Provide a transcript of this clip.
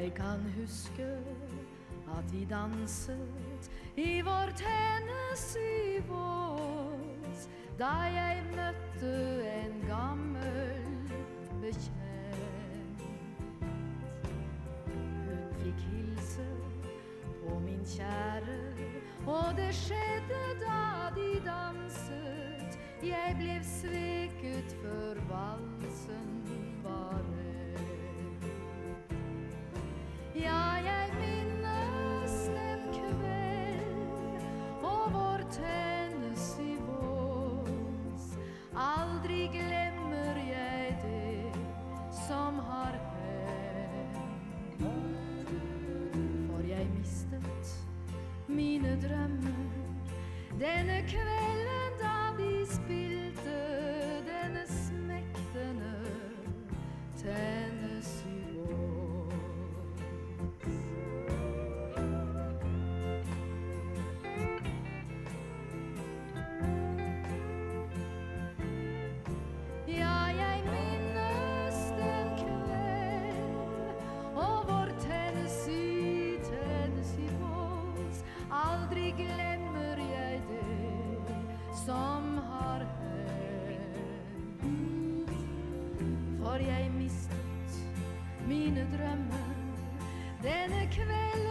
Jeg kan huske at vi danset i vår Tennessee vås da jeg møtte en gammel bekjent. Hun fikk hilse på min kjære, og det skjedde da de danset. Jeg ble sveket før valsen mine drømmer denne kvelden mine drømmer denne kvelden.